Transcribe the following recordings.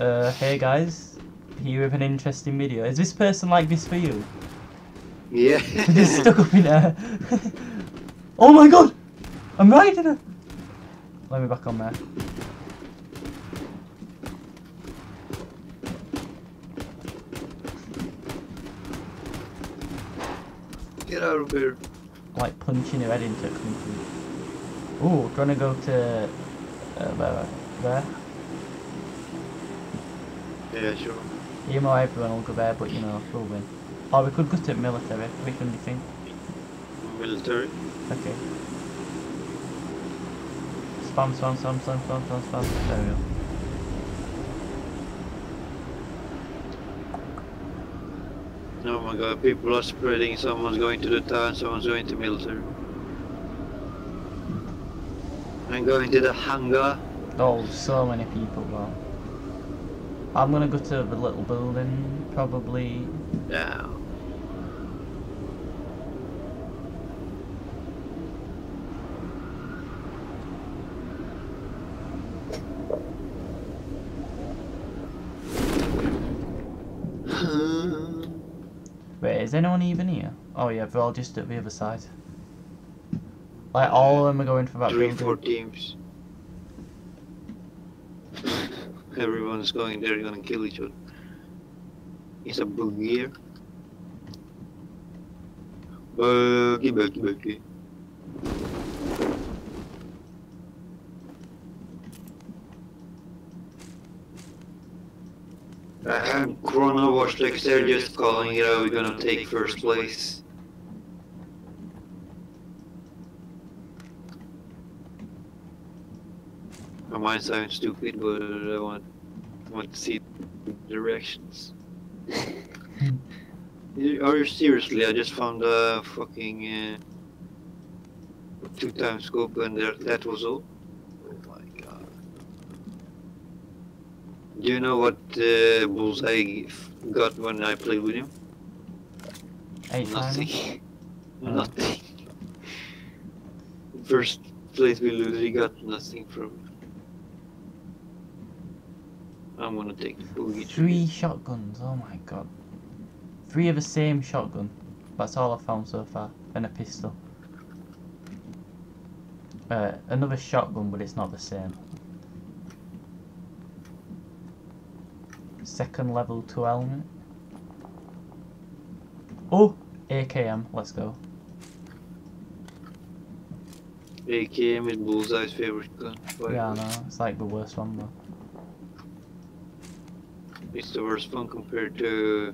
Uh, hey guys, here with an interesting video. Is this person like this for you? Yeah. Just stuck up in there. oh my god! I'm riding her! Let me back on there. Get out of here. Like punching her head into it. completely. Ooh, gonna go to uh, where? There. Yeah, sure. Even though everyone will go there, but you know, we'll win. Or we could go to military. Which one do you think? Military. Okay. Spam, spam, spam, spam, spam, spam, spam. There we go. Oh my god, people are spreading. Someone's going to the town, someone's going to military. I'm going to the hangar. Oh, so many people. I'm gonna go to the little building, probably. Yeah. Wait, is anyone even here? Oh yeah, they're all just at the other side. Like, all of them are going for that Three, building. four teams. Everyone's going there, you're gonna kill each other. It's a here. Boogie, boogie, boogie. And Corona Watch Dogs, they're just calling it out, we're gonna take first place. My mind sounds stupid, but I want want to see directions. Are you seriously? I just found a fucking uh, two times scope and there, that was all. Oh my god. Do you know what uh, bullseye f- got when I played with him? Eight. Nothing. Nothing. First place we lose, he got nothing from. I'm gonna take. Three shotguns, oh my god. Three of the same shotgun. That's all I've found so far. And a pistol. Uh, another shotgun, but it's not the same. Second level 2 helmet. Oh! AKM, let's go. AKM is Bullseye's favorite gun. Yeah, I know, it's like the worst one though. It's the worst one compared to.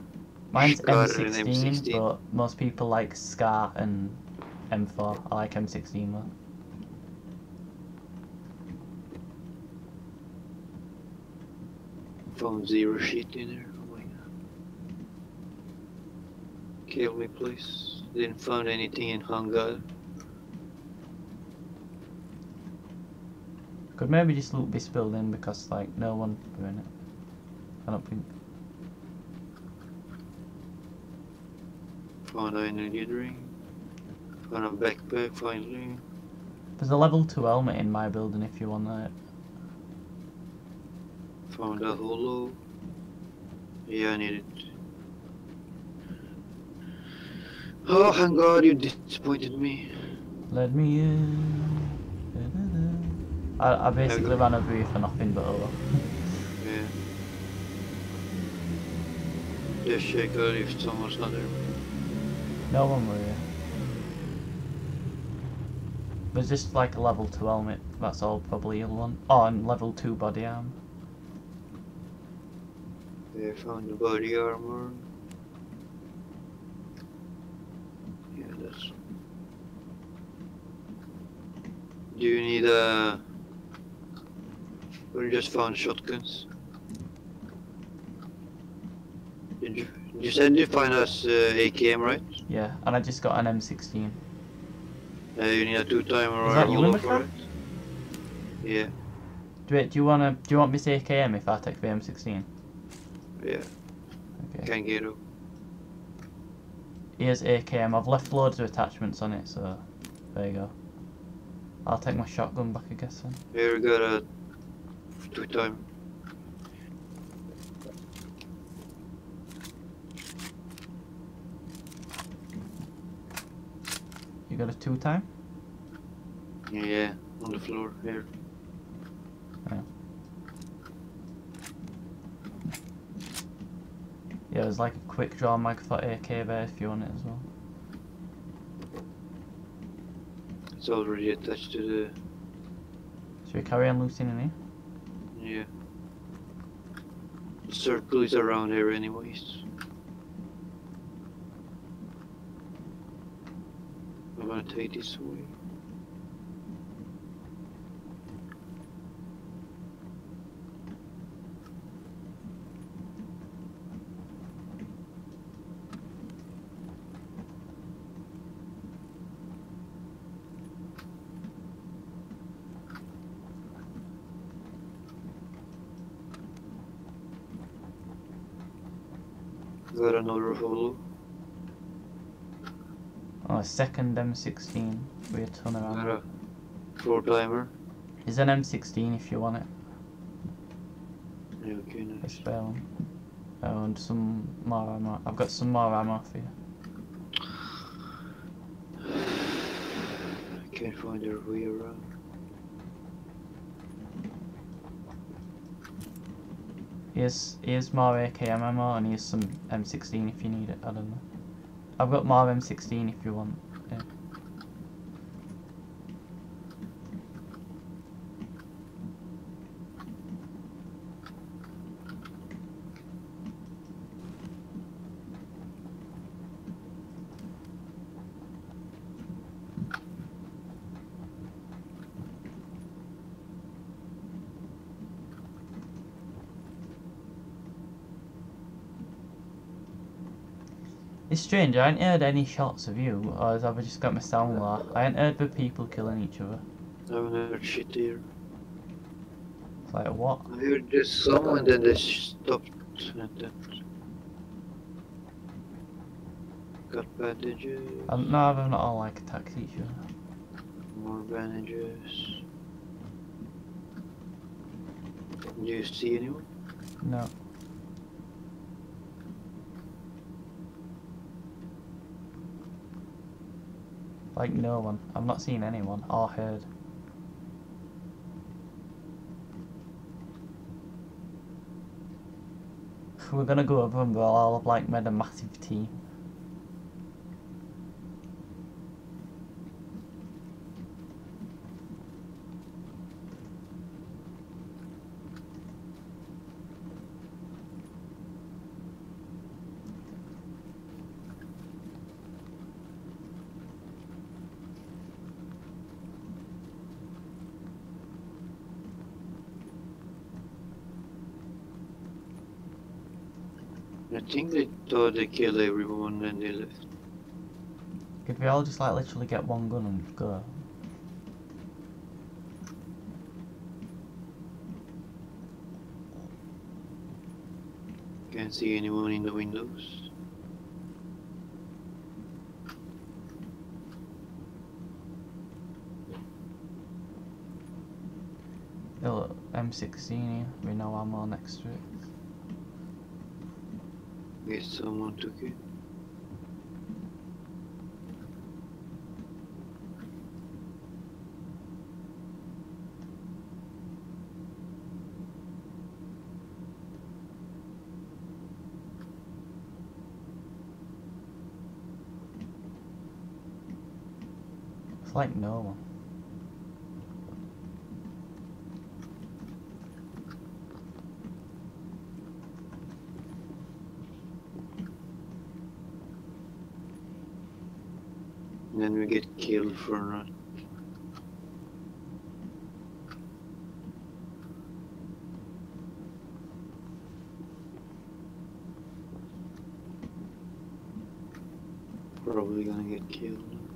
Mine's Scar M16, M16. but most people like Scar and M4. I like M16 more. Found zero shit in there. Oh my god. Kill me, please. Didn't find anything in hangar. Could maybe just loot this building because like no one doing it. I don't think. Found an energy drink. Found a backpack finally. There's a level 2 helmet in my building if you want that. Found a holo. Yeah, I need it. Oh, thank God, you disappointed me. Let me in. Da-da-da. I, I basically ran here for nothing but oh over. Yeah. Out if someone's not there. No one were here. There's just like a level 2 helmet, that's all probably you'll want. Oh, and level 2 body arm. Yeah, found the body armor. Yeah, that's. Do you need a? We just found shotguns. Did you? Said you find us uh, AKM, right? Yeah, and I just got an M16. Uh, you need a two timer Is or that a you, for it. Yeah, Do, it, do you wanna do you want this AKM if I take the M16? yeah. Okay. Can't get up. Here's AKM. I've left loads of attachments on it, so there you go. I'll take my shotgun back, I guess. Then. Here we got a two got a two time? Yeah, on the floor here. Yeah, there's like a quick draw mag for AK there if you want it as well. It's already attached to the. Should we carry on looting in here? Yeah. The circle is around here, anyways. Take this away. Got another holo. Oh, a second M16 with a ton of Got ammo. a four timer. There's an M16 if you want it. Yeah, okay, A nice. spare one. Uh, oh, and some more ammo. I've got some more ammo for you. I can't find their way around. Here's here's more AKM ammo and here's some M16 if you need it. I don't know. I've got more M16 if you want. Yeah. It's strange, I ain't heard any shots of you, or have I just got my sound low? I ain't heard the people killing each other. I haven't heard shit here. It's like, what? I heard just someone and then they stopped and then got bandages. Um, no, they've not all like attacked each other. More bandages. Do you see anyone? No. Like no one. I've not seen anyone or heard. We're gonna go over and we'll all have like made a massive team. I think they thought they killed everyone and they left. Could we all just like literally get one gun and go? Can't see anyone in the windows. Little M16 here, we know I'm all next to it. Someone took it. It's like no then we get killed for not. Probably gonna get killed.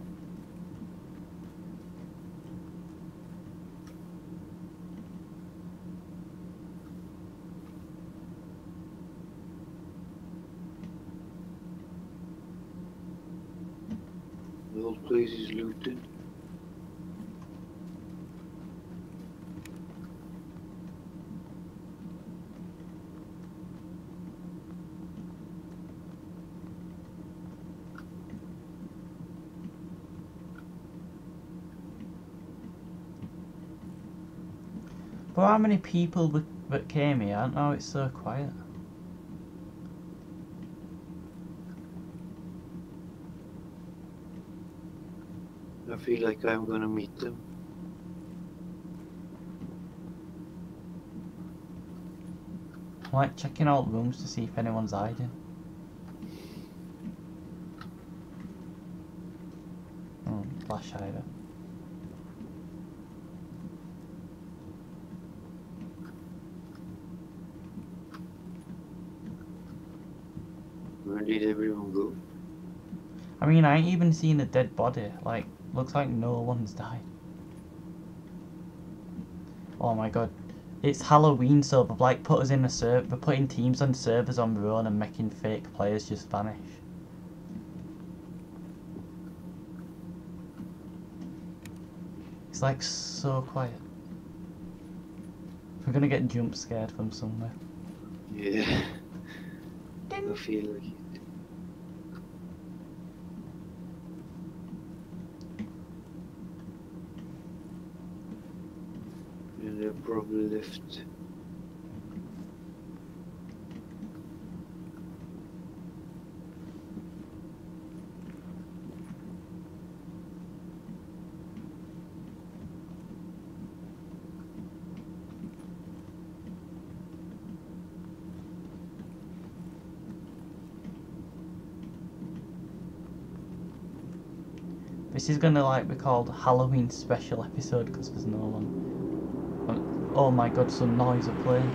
whole looted. But how many people that came here? I don't know, it's so quiet. Feel like I'm gonna meet them. I'm like checking out the rooms to see if anyone's hiding. Oh, flash hider. Where did everyone go? I mean, I ain't even seen a dead body. Like, looks like no one's died. Oh my god. It's Halloween, so they've like put us in a server. They're putting teams on servers on their own and making fake players just vanish. It's like so quiet. We're gonna get jump scared from somewhere. Yeah. I feel like left. This is gonna like be called Halloween special episode because there's no one. Oh my god, some noise are playing.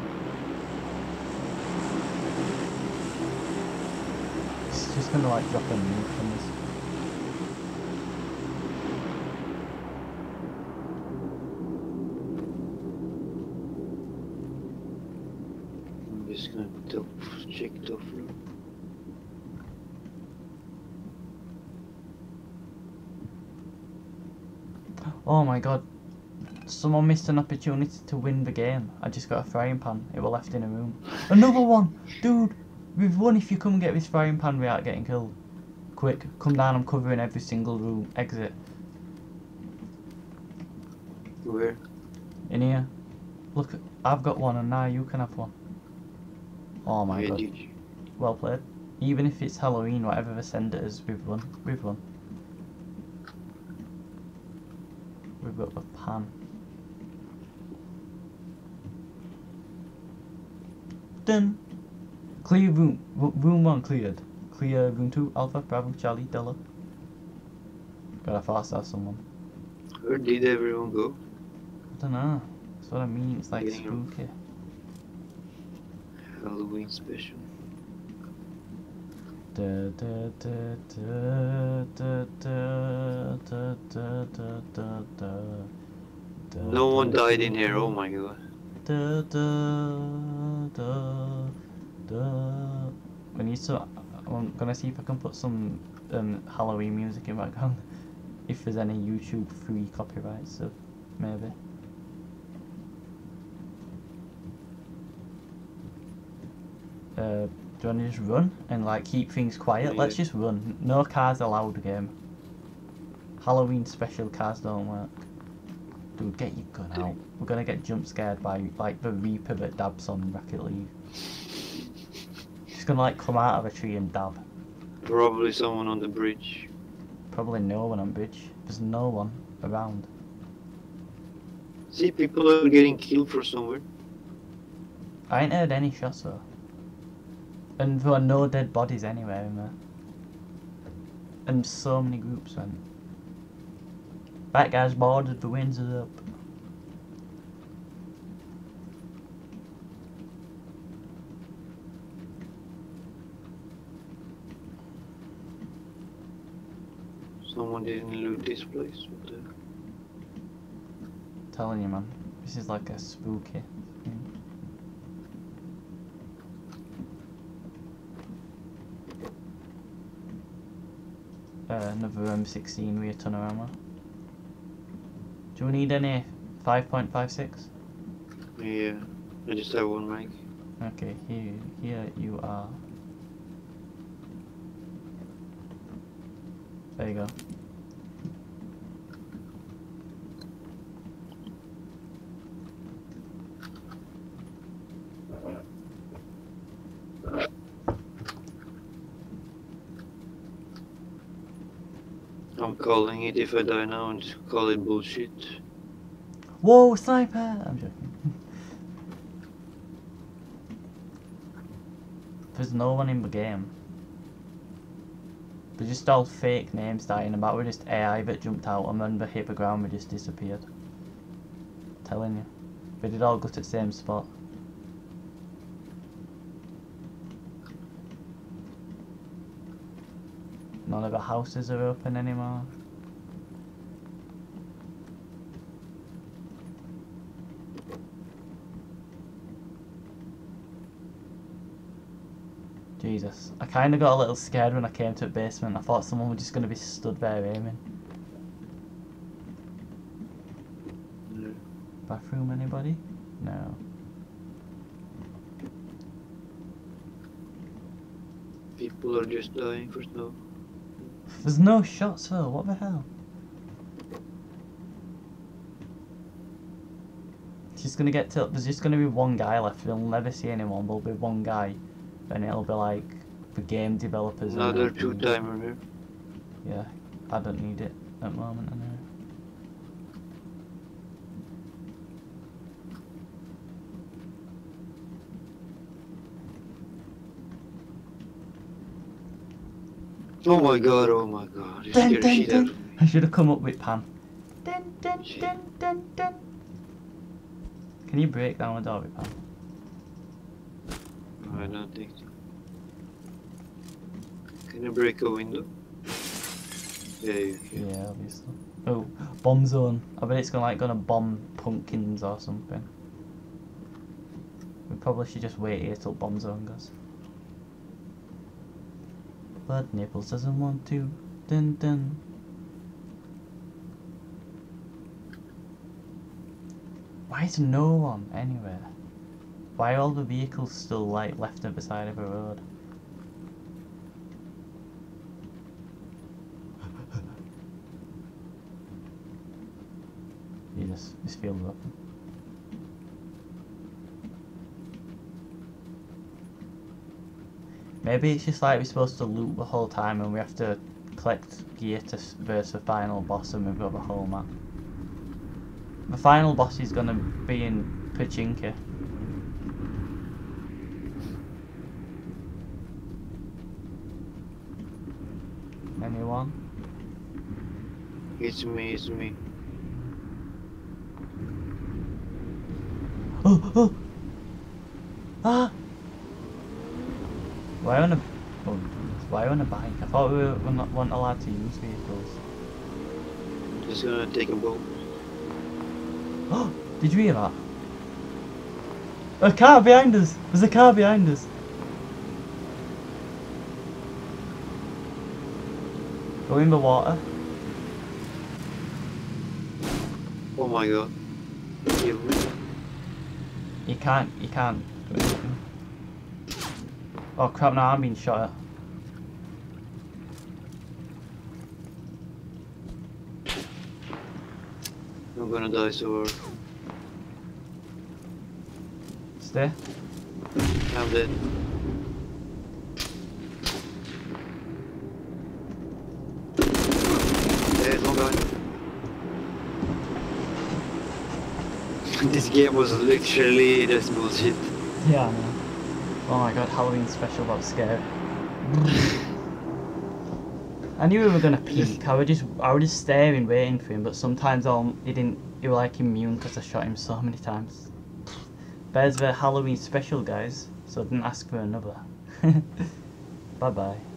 It's just gonna like drop a nuke on this. I'm just gonna top, check top floor. Oh my god. Someone missed an opportunity to win the game. I just got a frying pan. It was left in a room. Another one! Dude! We've won if you come and get this frying pan without getting killed. Quick, come down, I'm covering every single room. Exit. Where? In here. Look, I've got one and now you can have one. Oh my Where god. you? Well played. Even if it's Halloween, whatever the sender is, we've won. We've won. We've got a pan. Clear room. Room one cleared. Clear room two. Alpha, Bravo, Charlie, Delta. Gotta fast out someone. Where did everyone go? I don't know. That's what I mean. It's like Getting up. spooky. Halloween special. Da, da, da, da, da, da, da, da, da, da, da, da, No one died in here, oh my god. Da, da, da, da. We need to. I'm gonna see if I can put some um, Halloween music in background. If there's any YouTube free copyrights, so maybe. Uh, do you want to just run and like keep things quiet? Let's Yeah. just run. No cars allowed game. Halloween special cars don't work. Dude, get your gun out. We're gonna get jump scared by like the Reaper that dabs on Rocket League. She's gonna like come out of a tree and dab. Probably someone on the bridge. Probably no one on bridge. There's no one around. See, people are getting killed for somewhere. I ain't heard any shots though. And there are no dead bodies anywhere in there. And so many groups went. That guy's boarded, the winds are up. Someone didn't loot this place. What the? telling you man. This is like a spooky thing. Uh, another M16 rear a ton of ammo. Do we need any 5.56? Yeah, I just have one mic. Okay, here, here you are. There you go. I'm calling it if I die now and call it bullshit. Whoa, sniper! I'm joking. There's no one in the game. They're just all fake names dying about. We're just AI that jumped out and then they hit the ground we just disappeared. telling you. They did all go to the same spot. Of the houses are open anymore. Jesus. I kind of got a little scared when I came to a basement. I thought someone was just going to be stood there aiming. No. Bathroom, anybody? No. People are just dying for snow. There's no shots though, what the hell? She's gonna get to, there's just gonna be one guy left, we'll never see anyone, there'll be one guy, and it'll be like, the game developers Another two timer here. Yeah, I don't need it at the moment, anyway. Oh my god, oh my god. You Dun, scared the dun, shit out dun. of me. I should have come up with pan. Dun, dun, dun, dun, dun. Can you break down a door with pan? I don't think so. Can you break a window? Yeah, you can. Yeah, obviously. Oh, bomb zone. I bet it's gonna like gonna bomb pumpkins or something. We probably should just wait here till bomb zone goes. But Naples doesn't want to. Dun dun. Why is no one anywhere? Why are all the vehicles still like left at the side of the road? Jesus, this feels up. Maybe it's just like we're supposed to loot the whole time and we have to collect gear to verse the final boss and we've got the whole map. The final boss is gonna be in Pochinki. Anyone? It's me, it's me. Oh, oh! Ah! Why on a... Oh, why on a bike? I thought we were we're not, weren't allowed to use vehicles. Just gonna take a boat. Oh! Did you hear that? A car behind us! There's a car behind us! Go in the water. Oh my god. You can't, you can't do anything. Oh crap, now I'm being shot at. I'm gonna die so hard. Stay. I'm dead. Dead, no guy. this game was literally just bullshit. Yeah, I know. Oh my god, Halloween special, was scary. I knew we were gonna peek. I was just, I was just staring, waiting for him. But sometimes I'll, he didn't. He was like immune because I shot him so many times. There's the Halloween special, guys. So I didn't ask for another. bye bye.